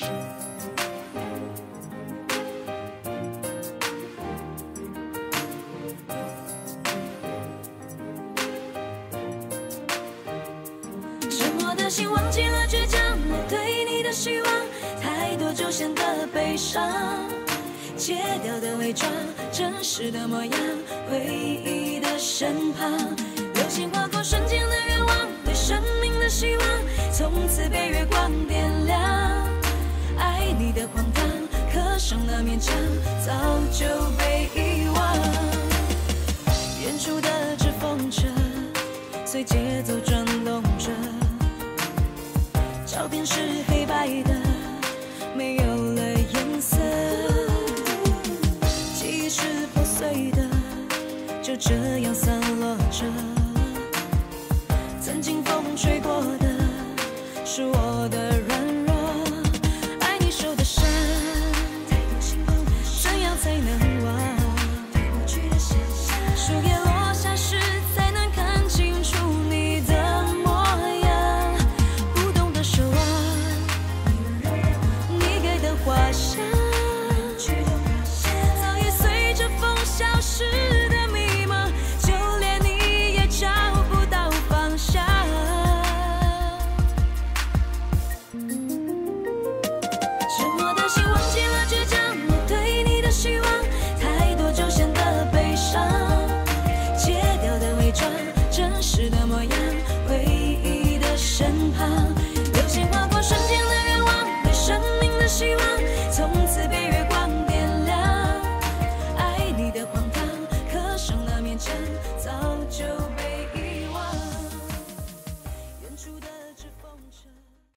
沉默的心忘记了倔强，我对你的希望，太多就显得悲伤。戒掉的伪装，真实的模样，回忆的身旁。流星划过瞬间的愿望，对生命的希望，从此被月光点亮。爱你的荒唐，刻上了勉强，早就被遗忘。远处的纸风车，随节奏转动着。照片是黑白的，没有了颜色。记忆是破碎的，就这样散落着。曾经风吹过的，是我的